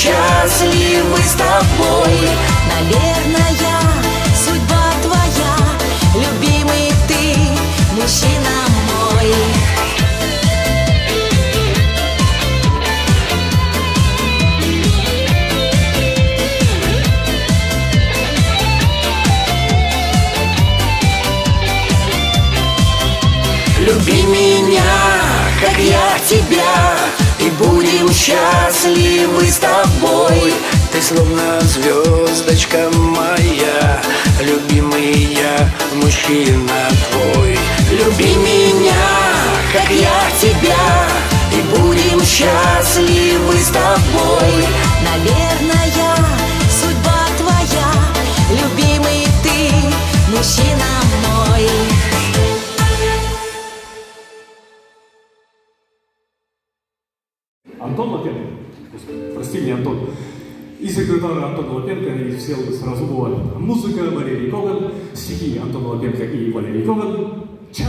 счастливы с тобой навек. счастливы с тобой. Ты словно звездочка моя Любимый я, мужчина твой. Люби меня, как я тебя И будем счастливы с тобой. Наверное, судьба твоя Любимый ты, мужчина мой. Антон Лапенко, прости меня, Антон, и секретарь Антона Лапенко и все сразу было. Музыка Валерий Коган, стихи Антона Лапенко и Валерий Коган. Чак!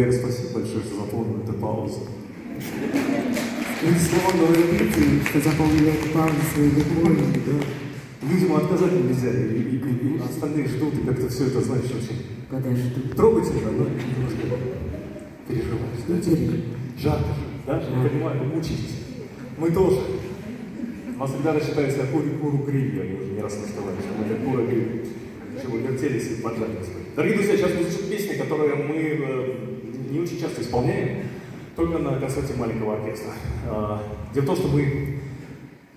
Вера, спасибо большое, что заполнил эту паузу. И слово говорите, что заполнили эту паузу своей любовью, да? Людям отказать нельзя, и, и, и, и остальные ждут, и как-то все это, знаешь, очень Подожду. трогательно, но немножко переживаешь. Да? Интересно. Жарко же, да? Я понимаю, вы мучитесь. Мы тоже. Нас ребята считают себя куру, грилью, они уже не раз рассказали, что мы как кура гриль. Чего вертелись и поджали свои. Дорогие друзья, сейчас звучит песня, которую мы э, очень часто исполняем, только на концерте маленького оркестра. А, Дело в том, что мы,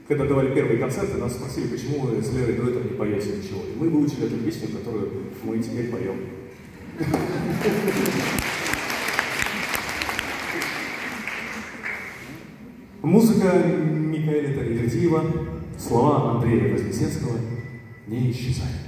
когда давали первые концерты, нас спросили, почему вы с Лерой дуэтом не поете ничего. И мы выучили эту песню, которую мы теперь поем. Музыка Микаэля Таридертиева, слова Андрея Вознесенского «Не исчезай».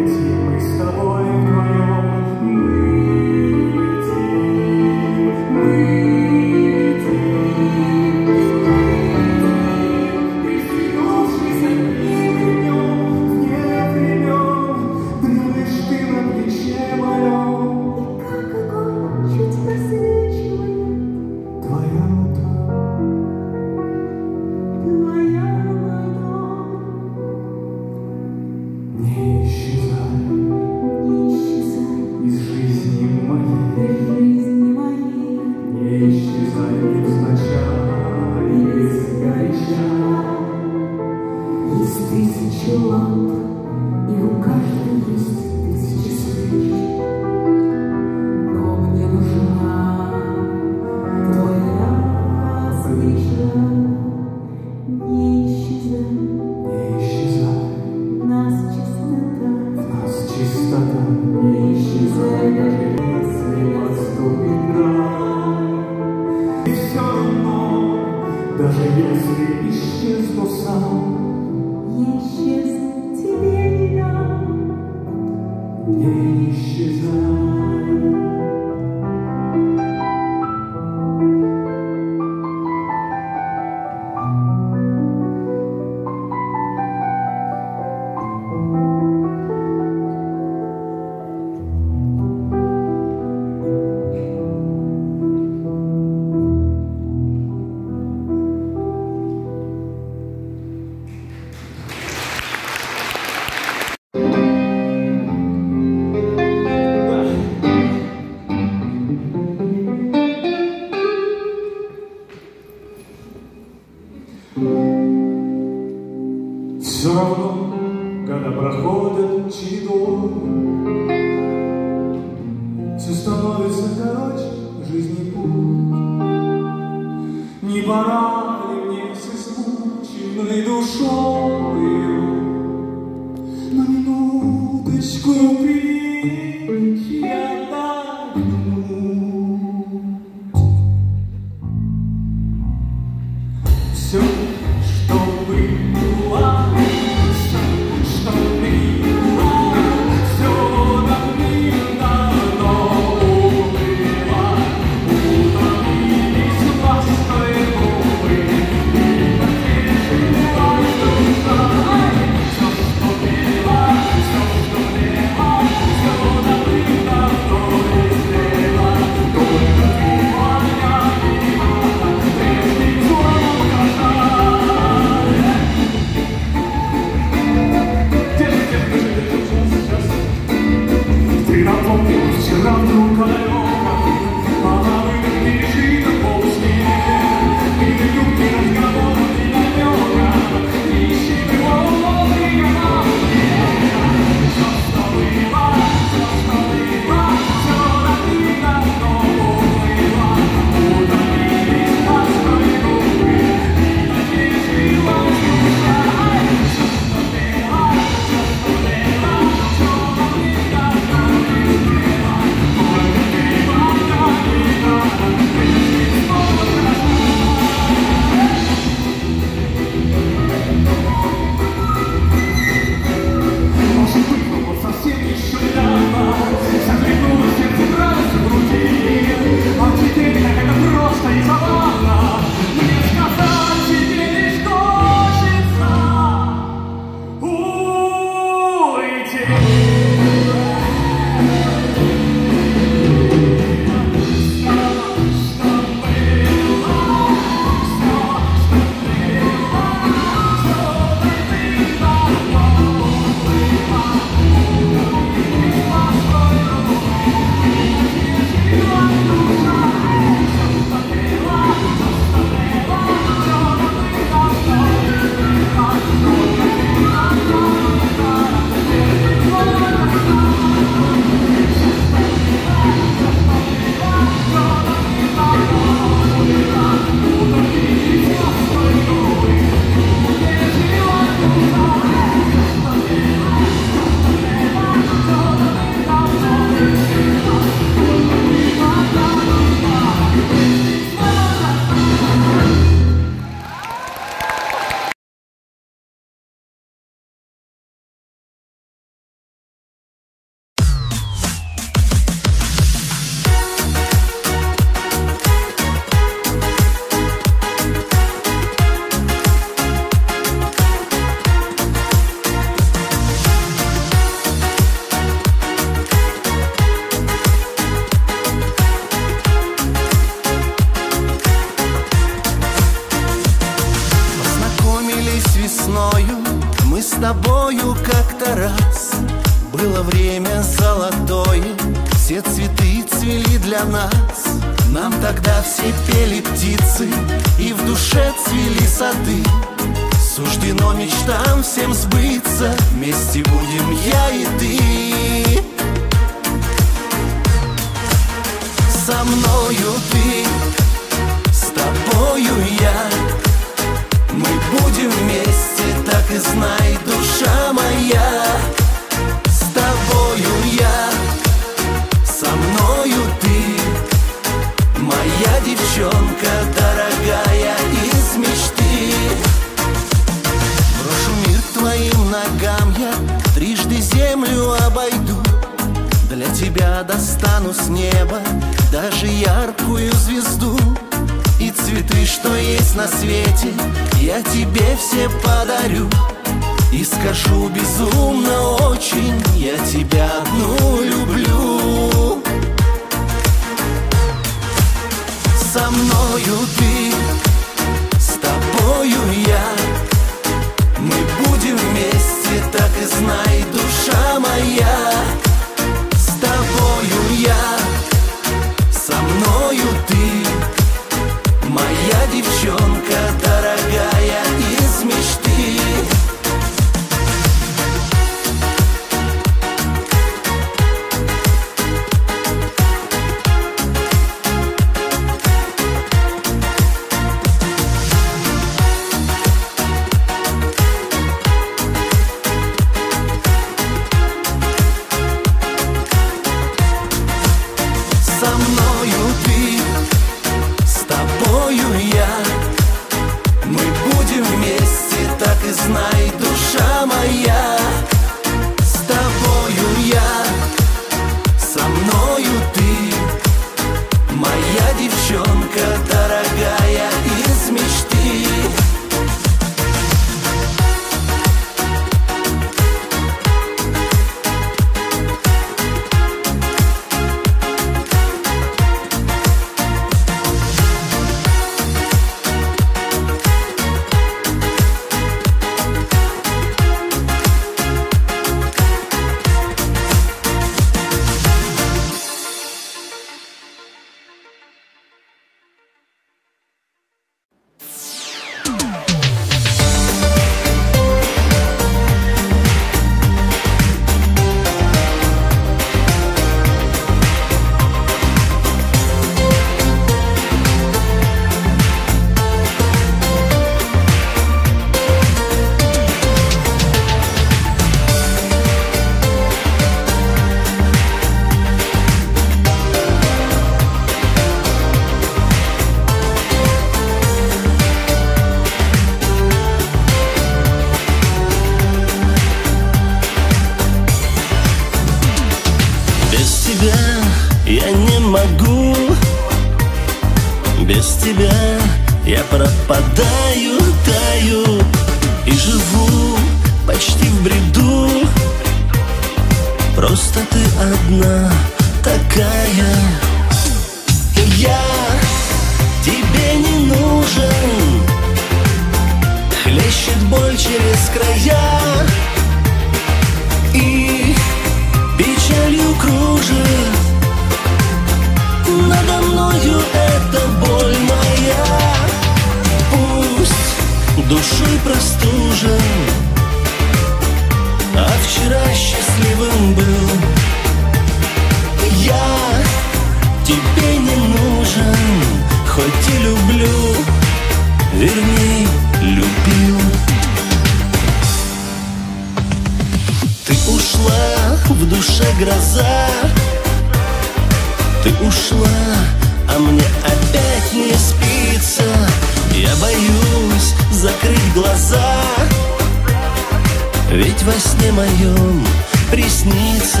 моем приснится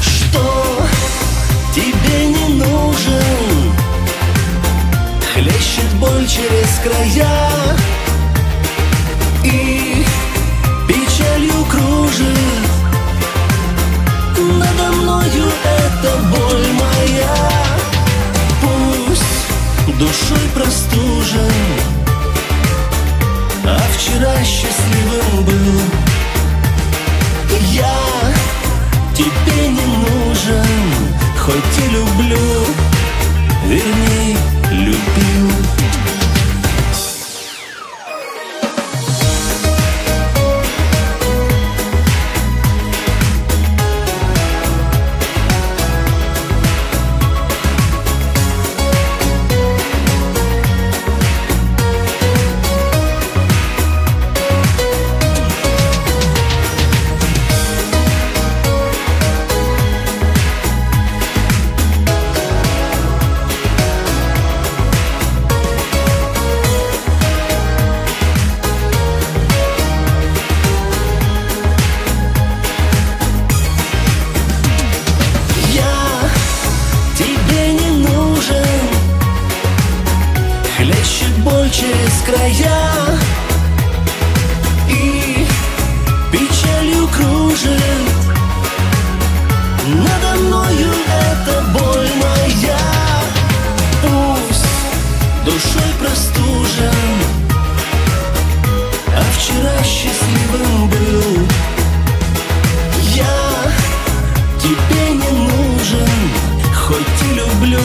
Что тебе не нужен. Хлещет боль через края. И люблю,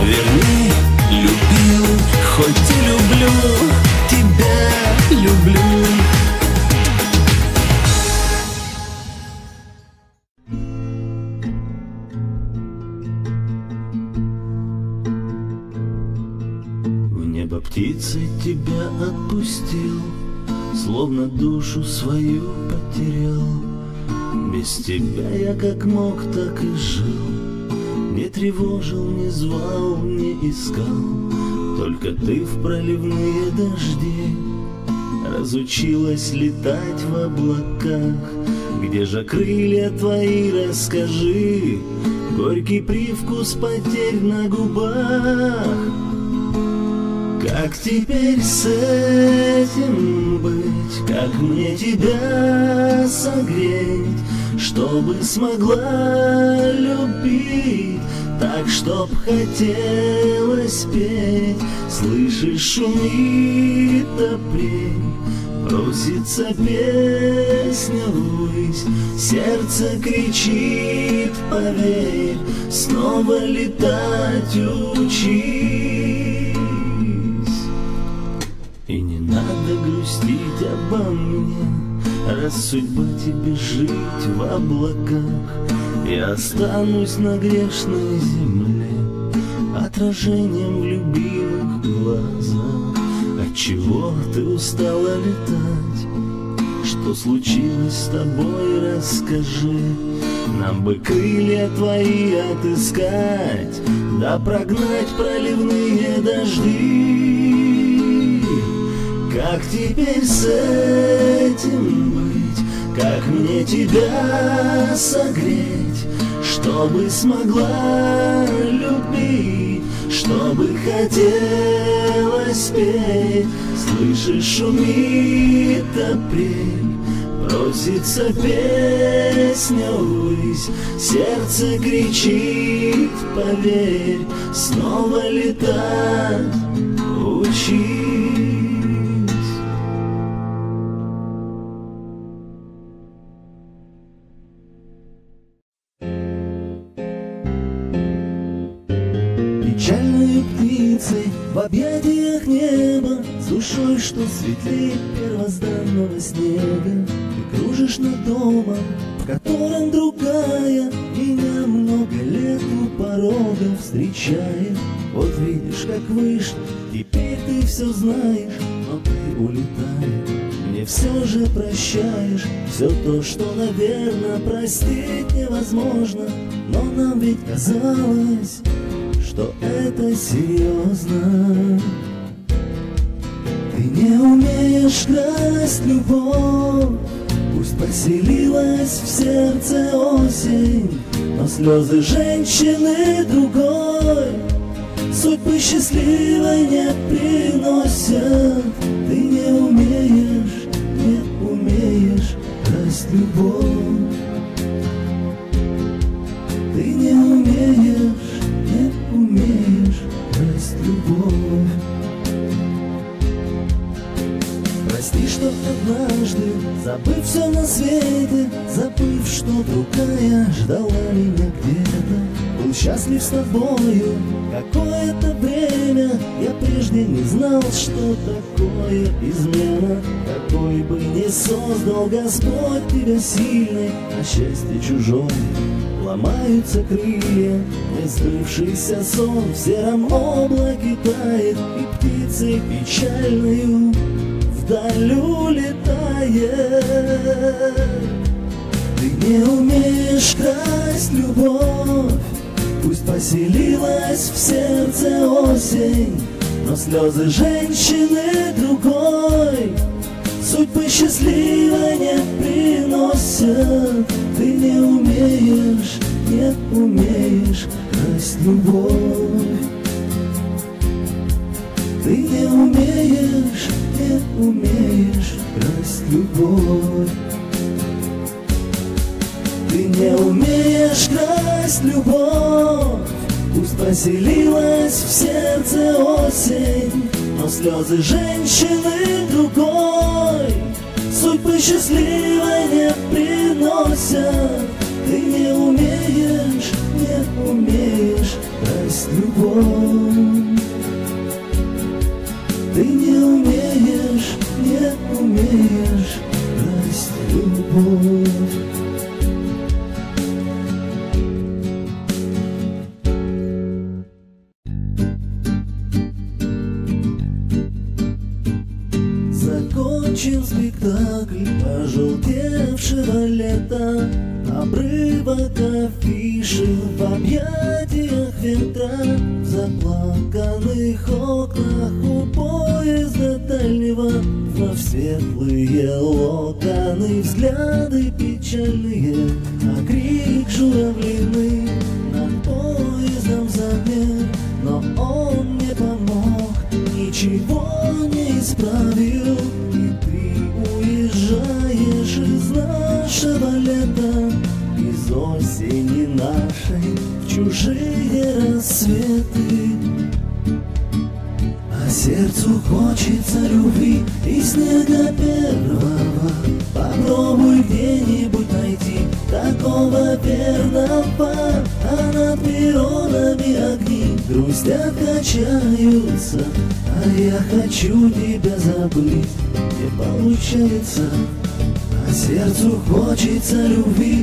вернее, любил, хоть и люблю, тебя люблю. В небо птицы тебя отпустил, Словно душу свою потерял. Без тебя я как мог, так и жил Не тревожил, не звал, не искал. Только ты в проливные дожди. Разучилась летать в облаках. Где же крылья твои, расскажи. Горький привкус потерь на губах. Как теперь с этим быть? Как мне тебя согреть, чтобы смогла любить? Так, чтоб хотелось петь, слышишь, шумит апрель, Просится песня ввысь, сердце кричит, поверь, Снова летать учись. И не надо грустить обо мне, Раз судьба тебе жить в облаках, Я останусь на грешной земле, Отражением в любимых глазах. Отчего ты устала летать? Что случилось с тобой, расскажи Нам бы крылья твои отыскать Да прогнать проливные дожди Как теперь с этим быть? Как мне тебя согреть? Чтобы смогла любить Чтобы хотелось петь Слышишь, шумит апрель Просится песня ввысь Сердце кричит, поверь Снова летать учись птицей в объятиях неба С душой, что светлее первозданного снега. Ты кружишь над домом, в котором другая Меня много лет у порога встречает. Вот видишь, как вышло, теперь ты все знаешь Но ты улетаешь, мне все же прощаешь Все то, что, наверное, простить невозможно Но нам ведь казалось что это серьезно Ты не умеешь красть любовь. Пусть поселилась в сердце осень Но слезы женщины другой. Судьбы счастливой не приносят. Ты не умеешь, не умеешь красть любовь Прости, что однажды, забыв все на свете, забыв, что другая ждала меня где-то, был счастлив с тобою какое-то время. Я прежде не знал, что такое измена, какой бы ни создал Господь тебя сильной, а счастье чужое ломаются крылья, не сбывшийся сон в сером облаке тает, и птицей печальную вдаль улетает. Ты не умеешь красть любовь, пусть поселилась в сердце осень, но слезы женщины другой судьбы счастливой не приносят. Ты не умеешь, не умеешь красть любовь. Ты не умеешь, не умеешь красть любовь. Ты не умеешь красть любовь, Пусть поселилась в сердце осень, Но слезы женщины другой Судьбы счастливой не приносят. Ты не умеешь, не умеешь красть любовь. Ты не умеешь, не умеешь красть любовь. Закончен спектакль пожелтевшего лета Обрывок афиши в объятиях получается а сердцу хочется любви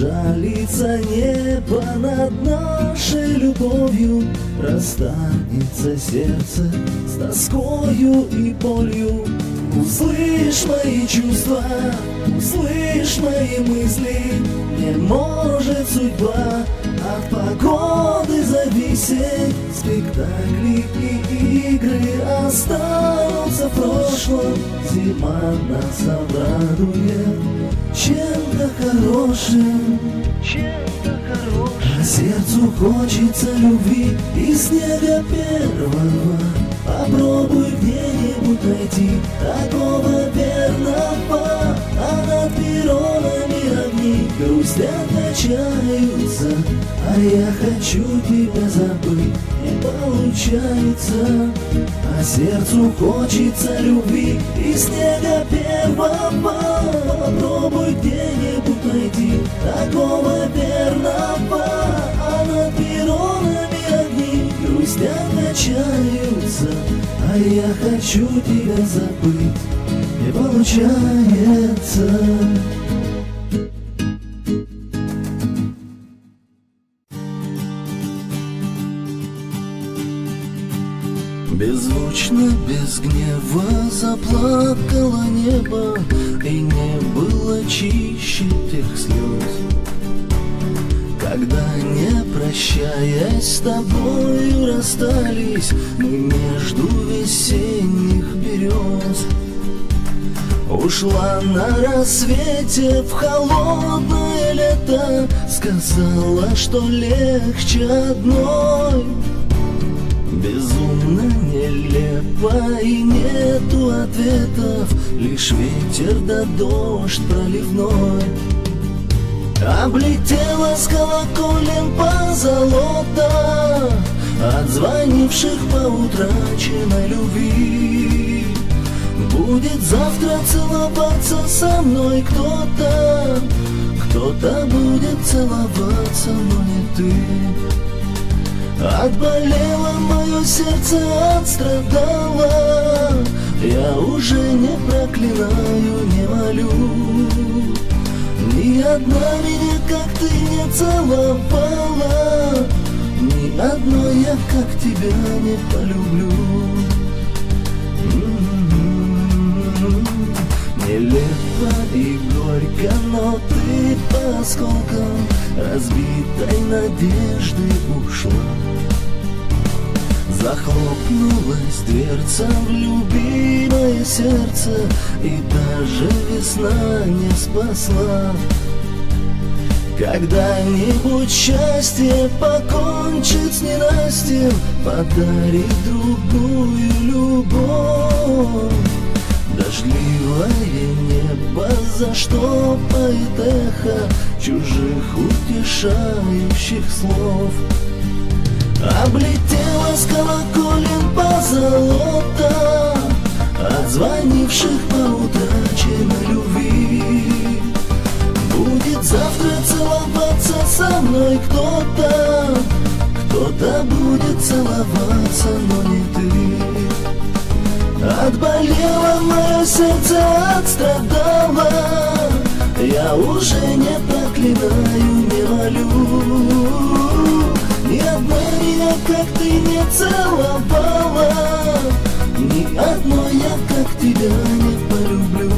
Что сжалится небо над нашей любовью. Расстанется сердце с тоскою и болью. Услышь мои чувства, услышь мои мысли. Не может судьба от погоды зависеть. Спектакли и игры останутся в прошлом. Зима нас обрадует чем-то хорошим. Чем-то хорошим. А сердцу хочется любви и снега первого. Попробуй где-нибудь найти такого верного. А над перронами огни грустят, качаются. А я хочу тебя забыть, не получается. А сердцу хочется любви и снега первого Попробуй где-нибудь найти такого верного. А над перронами огни грустят, качаются А я хочу тебя забыть, не получается Беззвучно, без гнева заплакало небо И не было чище тех слез. Когда, не прощаясь с тобою, расстались Мы между весенних берез. Ушла на рассвете в холодное лето Сказала, что легче одной Безумно нелепо и нету ответов. Лишь ветер да дождь проливной. Облетела с колоколен по золота От звонивших по утраченной любви. Будет завтра целоваться со мной кто-то Кто-то будет целоваться, но не ты Отболело мое сердце, отстрадало. Я уже не проклинаю, не молю. Ни одна меня, как ты, не целовала. Ни одной я, как тебя, не полюблю. Нелепо и горько, но ты по осколкам Разбитой надежды ушла Захлопнулась дверца в любимое сердце И даже весна не спасла. Когда-нибудь счастье покончит с ненастьем Подарит другую любовь. Дождливое небо заштопает эхо Чужих утешающих слов Облетела с колоколен по золота От звонивших по утраченной любви. Будет завтра целоваться со мной кто-то Кто-то будет целоваться, но не ты. Отболело мое сердце, отстрадало Я уже не проклинаю, не молю. Ни как ты, не целовала Ни одной я, как тебя, не полюблю.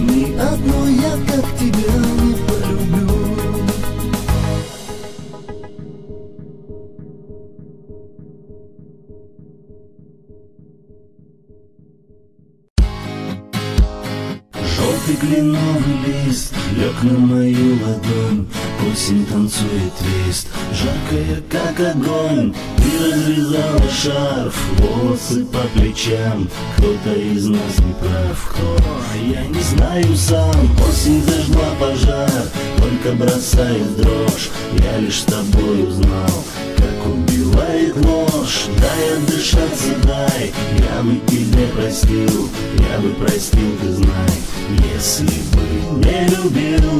Ни одной я, как тебя, не полюблю. Желтый кленовый лег на мою ладонь Осень танцует твист, жаркая как огонь. Ты разрезала шарф, волосы по плечам. Кто-то из нас не прав, кто? Я не знаю сам. Осень зажгла пожар, только бросает дрожь. Я лишь с тобой узнал, как убивает ложь Дай отдышаться, дай, я бы тебе простил Я бы простил, ты знай, если бы не любил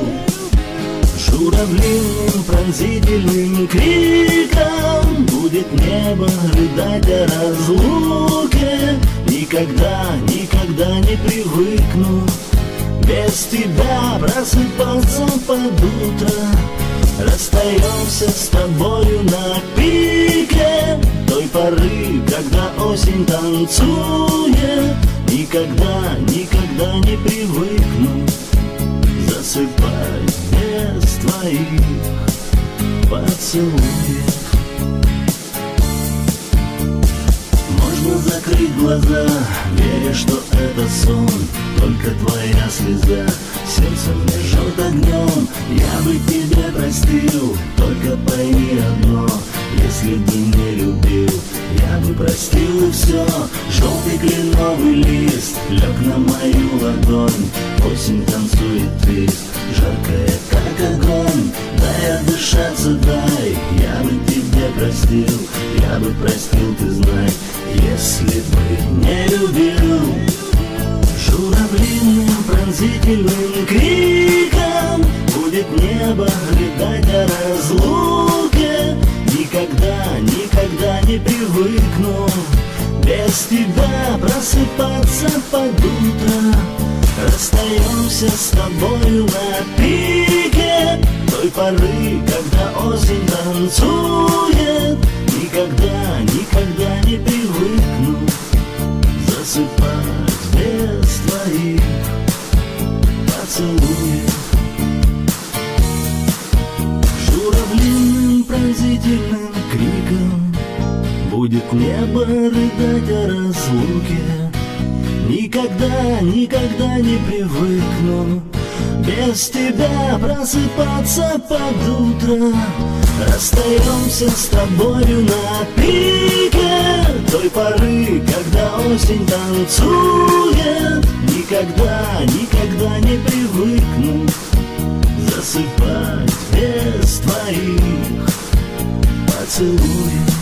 Журавлиным пронзительным криком Будет небо рыдать о разлуке. Никогда, никогда не привыкну. Без тебя просыпаться под утро Расстаемся с тобою на пике. Той поры, когда осень танцует. Никогда, никогда не привыкну Засыпать без твоих поцелуев. Можно закрыть глаза, веря, что это сон Только твоя слеза. Сердцем мне жжет огнем Я бы тебя простил, только пойми одно Если бы не любил, я бы простил и все Желтый кленовый лист лег на мою ладонь. Осень танцует твист, жаркая как огонь. Дай отдышаться, дай, я бы тебя простил. Я бы простил, ты знай, если бы не любил Журавлиным пронзительным криком. Будет небо летать о разлуке. Никогда, никогда не привыкну. Без тебя просыпаться под утро. Расстаемся с тобою на пике. Той поры, когда осень танцует. Никогда, никогда не привыкну. Засыпать твоих поцелуев Журавлиным пронзительным криком Будет небо рыдать о разлуке. Никогда никогда, не привыкну Без тебя просыпаться под утро. Расстаемся с тобою на пике Той поры, когда осень танцует Никогда, никогда не привыкну Засыпать без твоих поцелуев.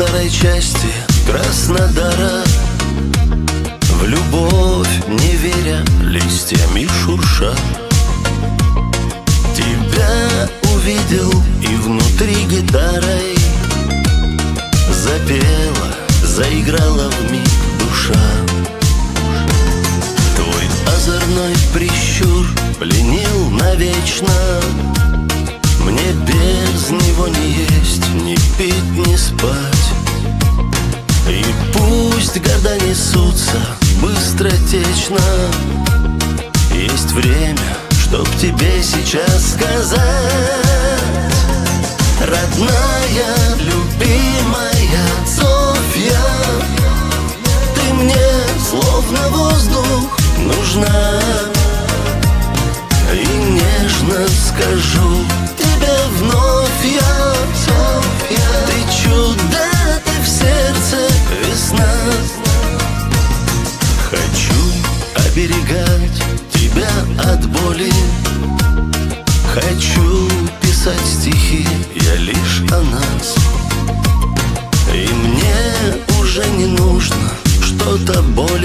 Старой части Краснодара. В любовь не веря, листьями шурша. Тебя увидел и внутри гитарой. Запела, заиграла в миг душа. Твой озорной прищур пленил навечно. Мне без него не есть, ни пить, ни спать И пусть года несутся быстротечно Есть время, чтоб тебе сейчас сказать Родная, любимая Софья Ты мне словно воздух нужна. И нежно скажу тебе вновь я, Софья оберегать тебя от боли. Хочу писать стихи, я лишь о нас. И мне уже не нужно что-то более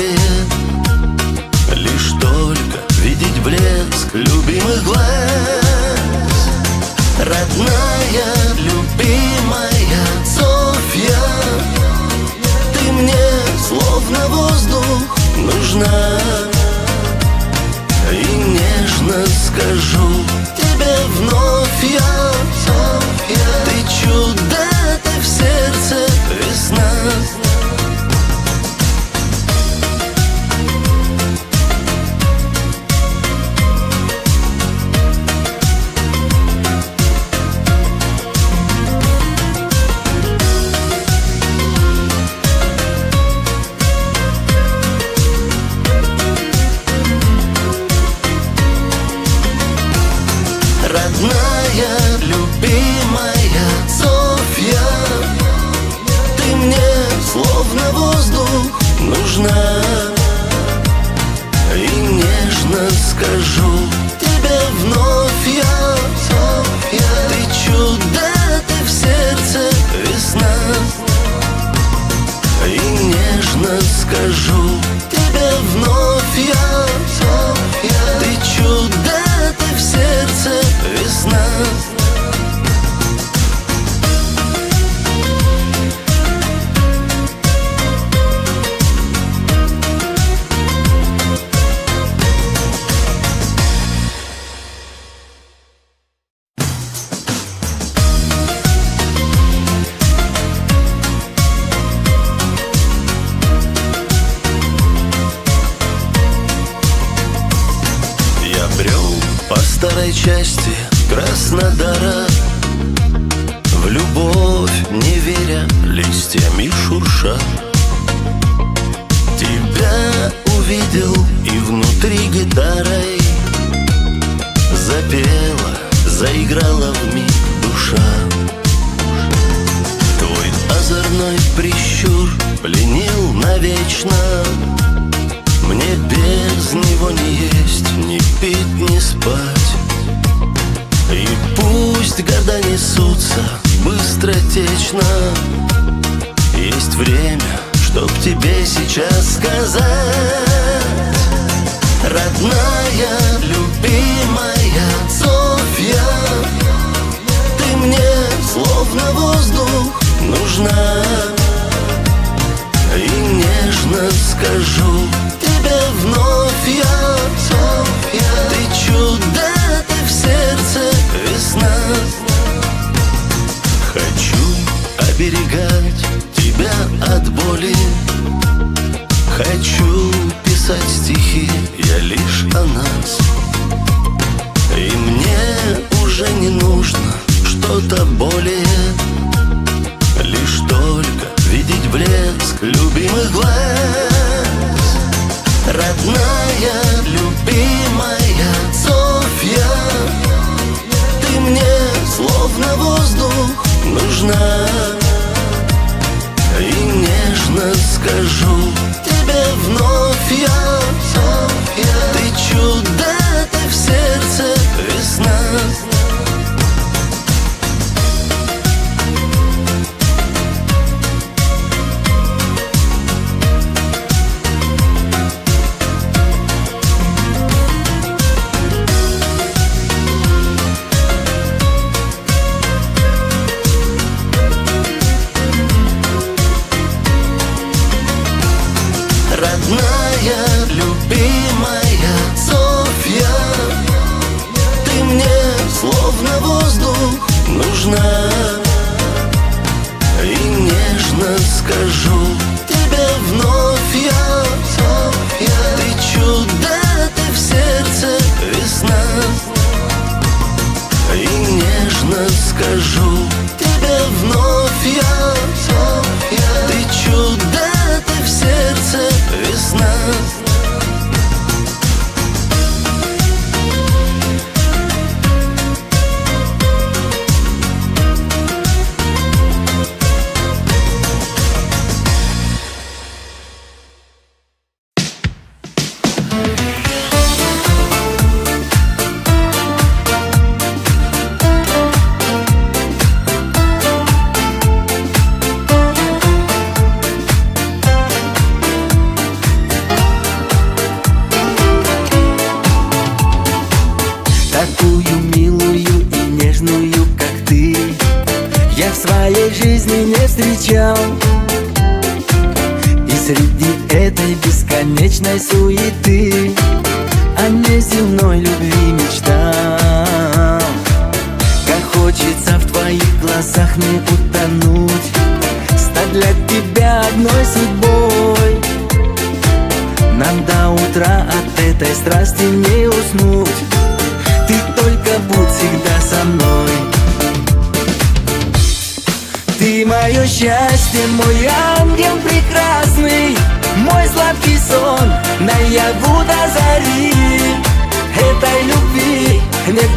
скажу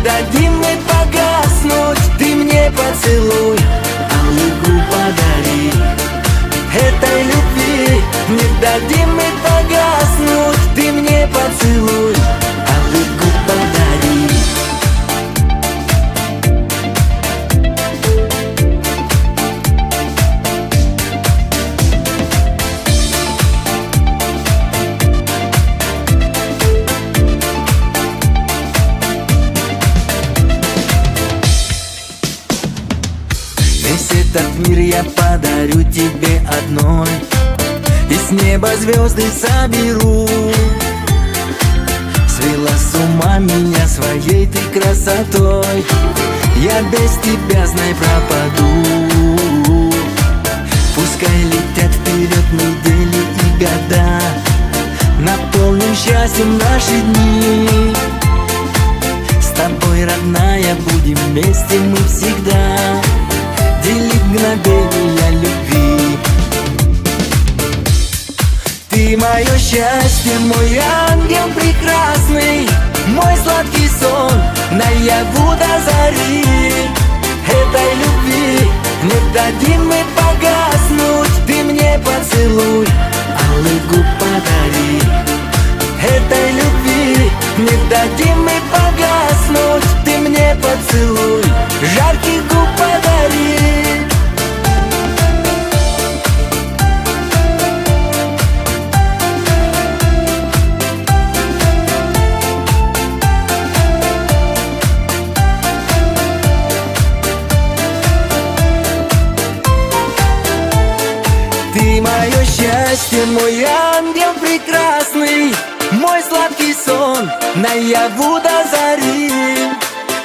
дадим мы погаснуть. Ты мне поцелуй, аллыгу подари. Этой любви не дадим мы погаснуть. Ты мне поцелуй, с неба звезды соберу. Свела с ума меня своей ты красотой. Я без тебя, знай, пропаду. Пускай летят вперед недели и года. Наполним счастьем наши дни. С тобой, родная, будем вместе мы всегда. Делить мгновения любви Ты мое счастье, мой ангел прекрасный Мой сладкий сон, наяву до зари. Этой любви не дадим мы погаснуть Ты мне поцелуй, аллыгу подари. Этой любви не дадим мы погаснуть Ты мне поцелуй, жаркий губ подари счастье, мой ангел прекрасный Мой сладкий сон, наяву до зари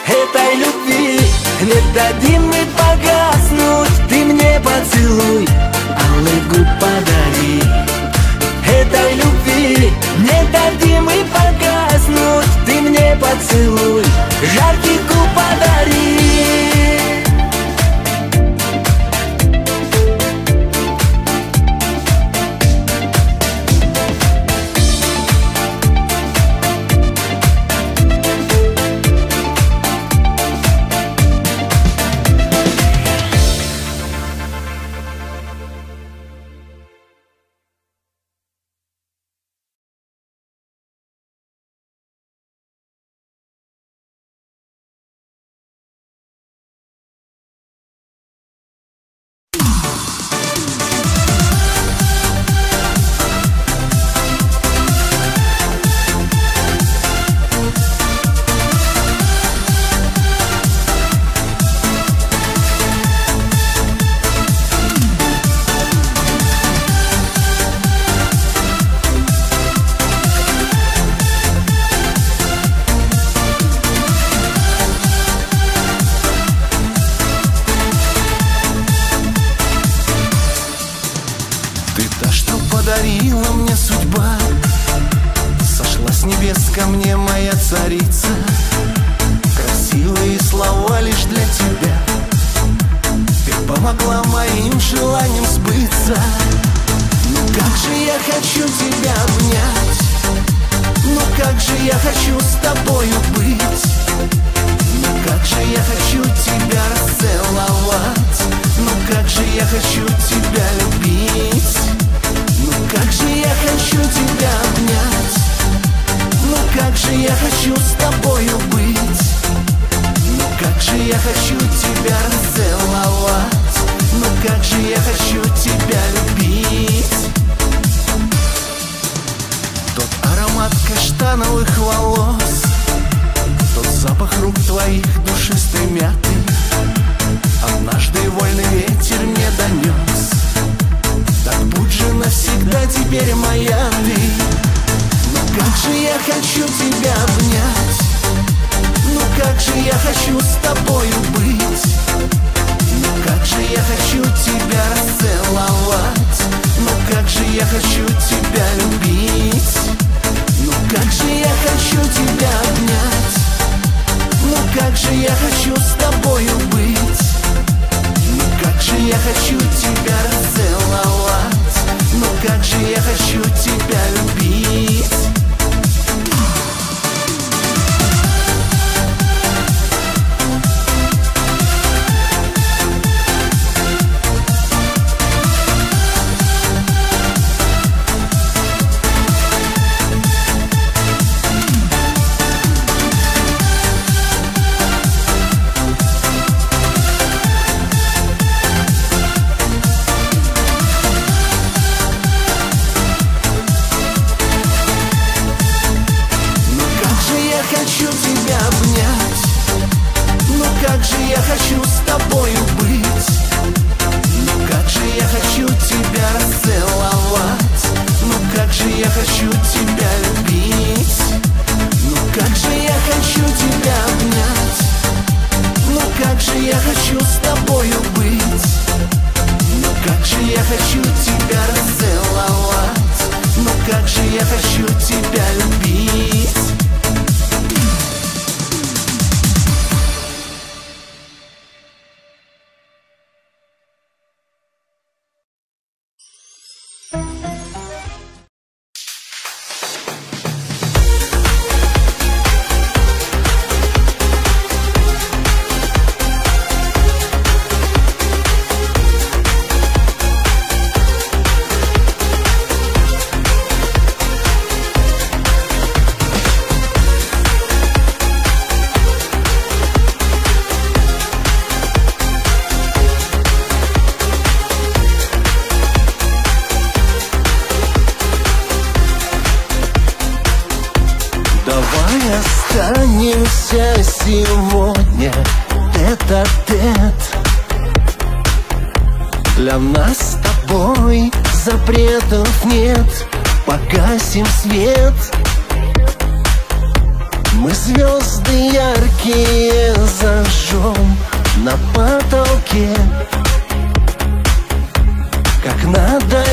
Этой любви не дадим мы погаснуть Ты мне поцелуй, аллыгу подари. Этой любви не дадим мы погаснуть Ты мне поцелуй, жаркий губ подари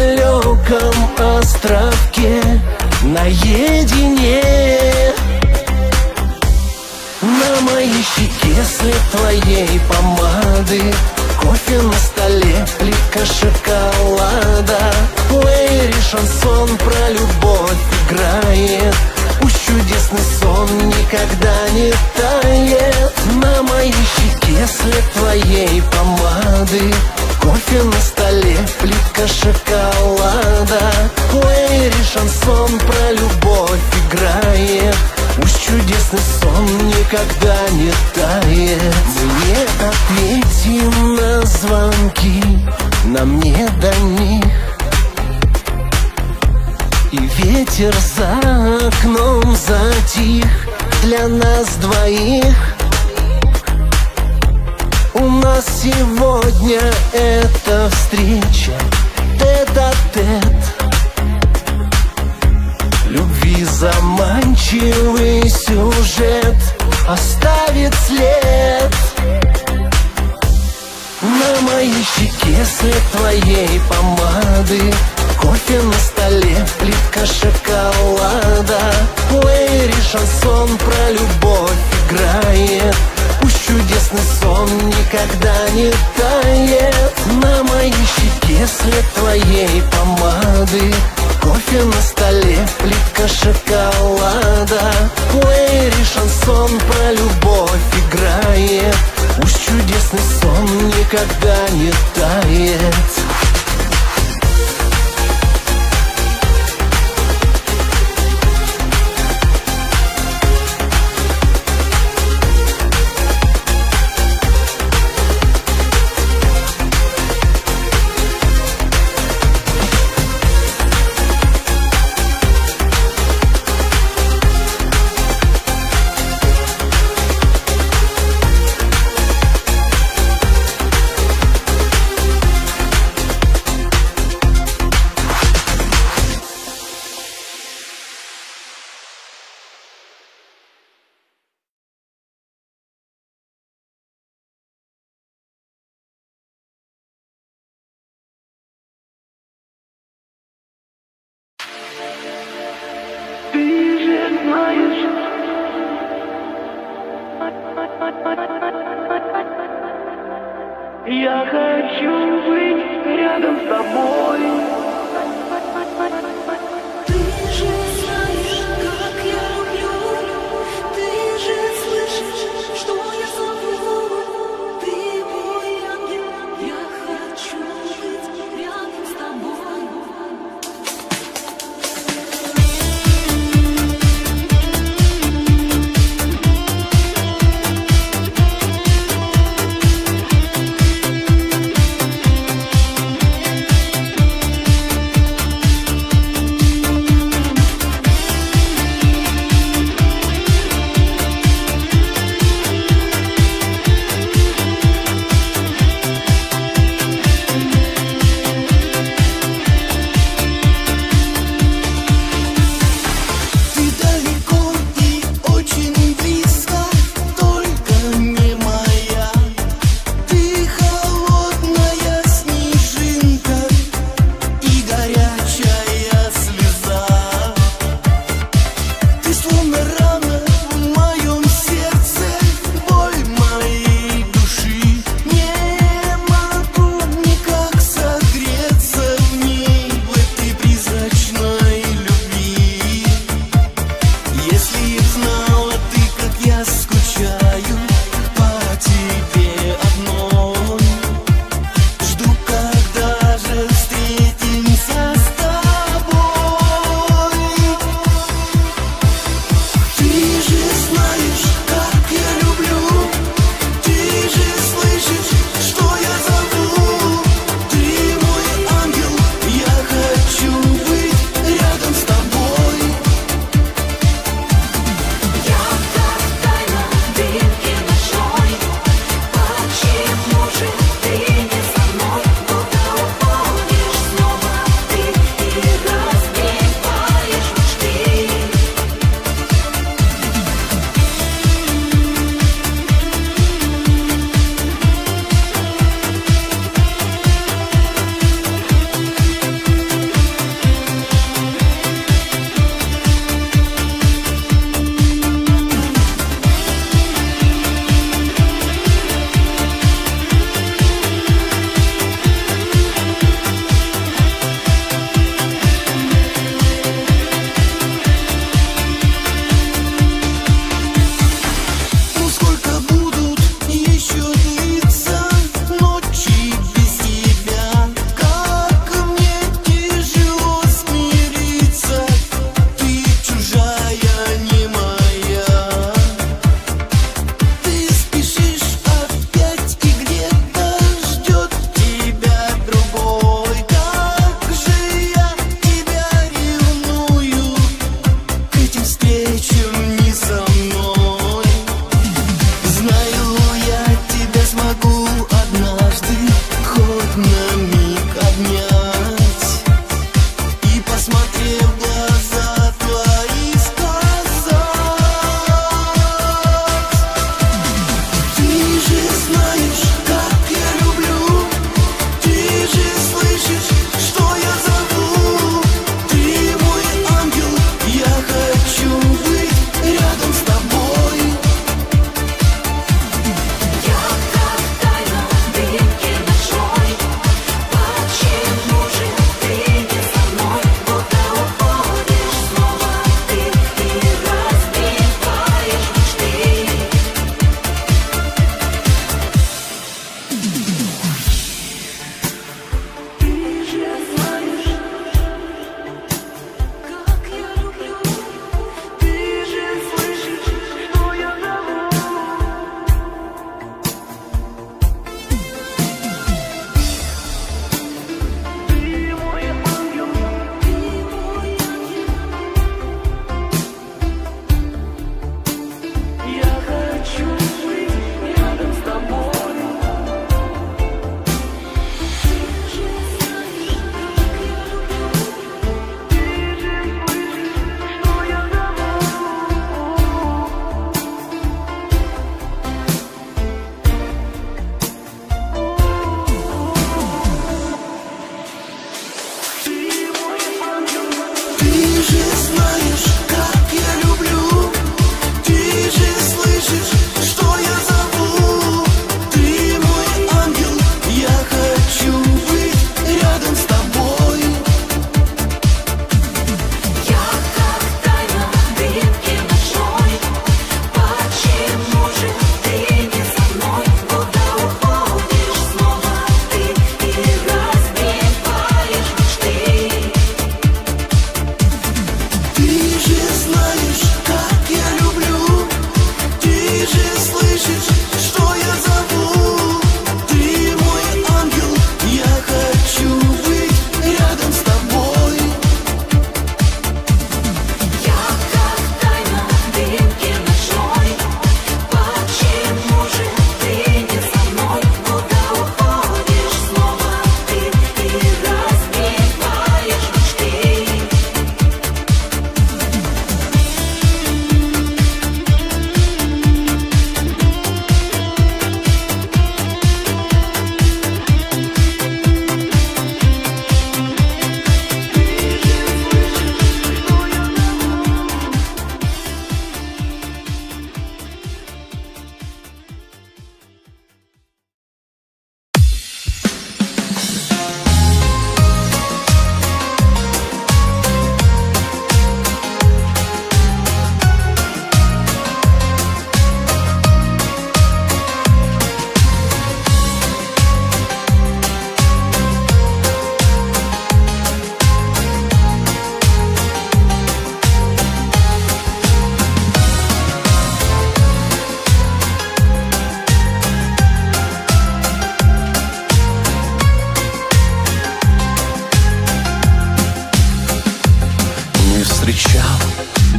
далеком островке наедине. На моей щеке след твоей помады Кофе на столе, плитка шоколада. Лэри шансон про любовь играет Пусть чудесный сон никогда не тает. На моей щеке след твоей помады Кофе на столе, плитка шоколада. В плеере шансон про любовь играет. Пусть чудесный сон никогда не тает. Мне не ответим на звонки Нам не до них. И ветер за окном затих Для нас двоих. У нас сегодня эта встреча Тет-а-тет. Любви заманчивый сюжет Оставит след. На моей щеке след твоей помады Кофе на столе, плитка шоколада. Лэри шансон про любовь играет чудесный сон никогда не тает. На моей щеке след твоей помады. Кофе на столе, плитка шоколада. Лэри шансон про любовь играет. Пусть чудесный сон никогда не тает хочу быть рядом с тобой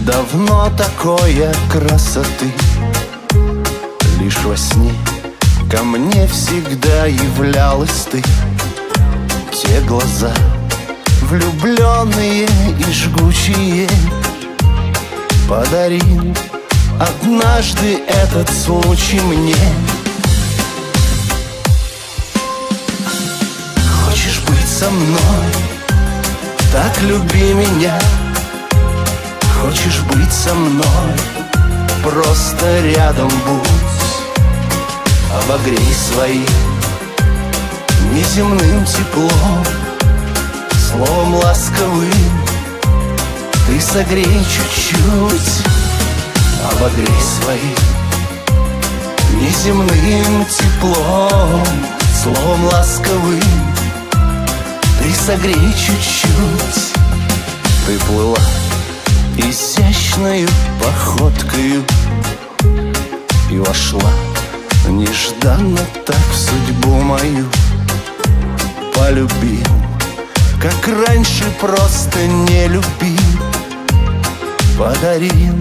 давно такое красоты. Лишь во сне ко мне всегда являлась ты. Те глаза влюбленные и жгучие Подарил однажды этот случай мне. Хочешь быть со мной, так люби меня Хочешь быть со мной, просто рядом будь. Обогрей своим неземным теплом. Словом ласковым ты согрей чуть-чуть. Обогрей своим неземным теплом. Словом ласковым ты согрей чуть-чуть. Ты плыла изящною походкою И вошла нежданно так в судьбу мою. Полюбил, как раньше просто не любил Подарил,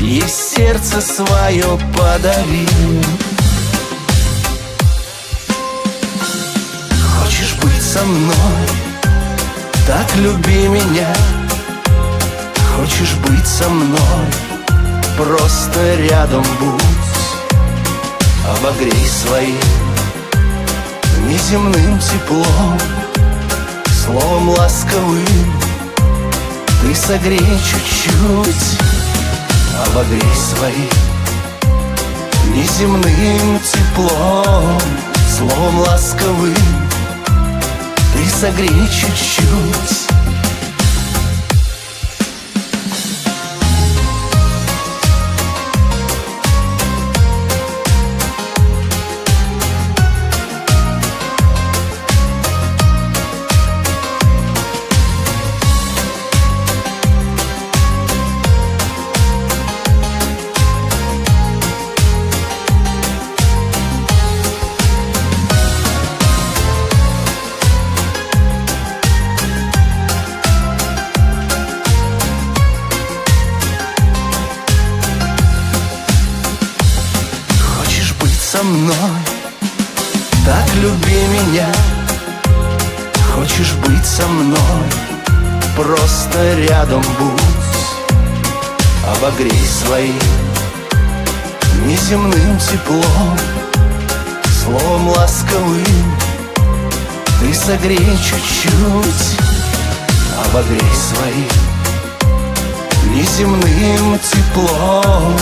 ей сердце свое подарил Хочешь быть со мной, так люби меня Хочешь быть со мной, просто рядом будь. Обогрей своим неземным теплом. Словом ласковым ты согрей чуть-чуть. Обогрей своим неземным теплом. Словом ласковым ты согрей чуть-чуть просто рядом будь. Обогрей своим неземным теплом Словом ласковым. Ты согрей чуть-чуть. Обогрей своим неземным теплом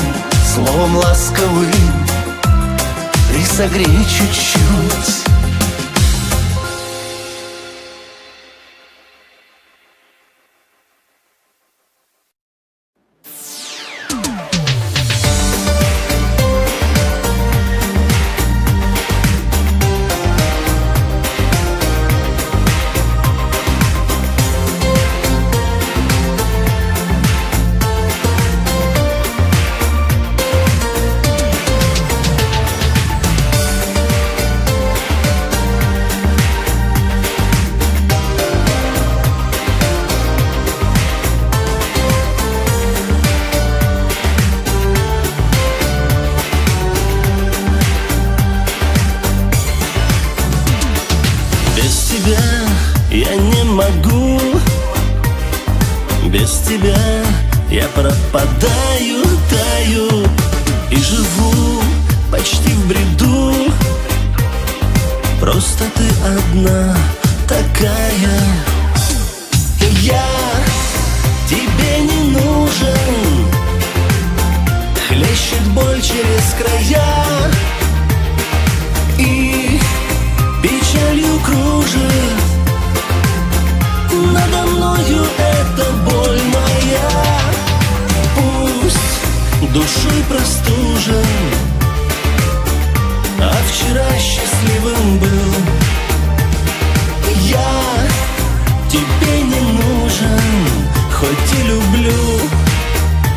Словом ласковым. Ты согрей чуть-чуть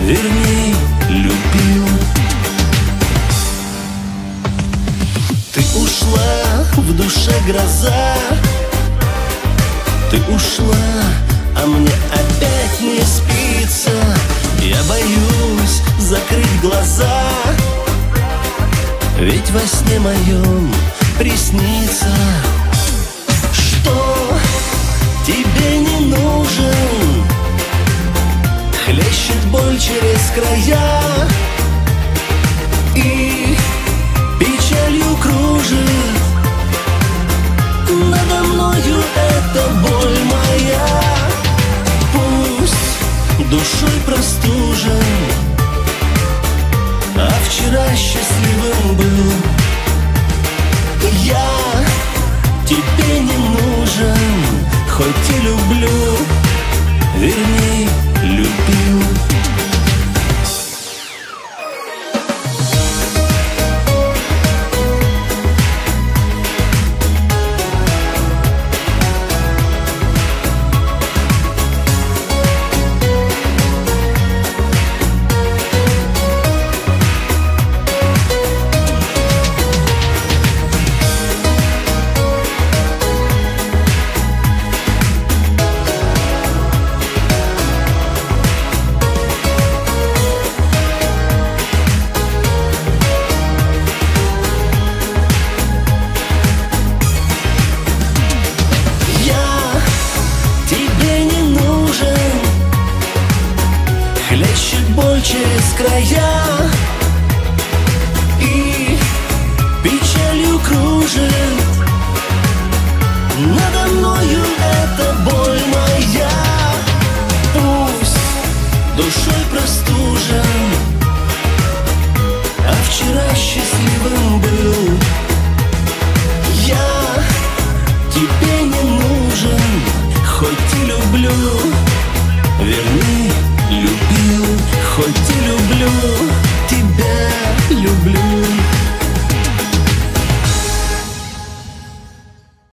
Вернее, любил. Ты ушла, в душе гроза. Ты ушла, а мне опять не спится. Я боюсь закрыть глаза. Ведь во сне моем приснится Что тебе Хлещет боль через края И печалью кружит. Надо мною эта боль моя. Пусть душой простужен. А вчера счастливым был. Я тебе не нужен Хоть и люблю. Вернее, любил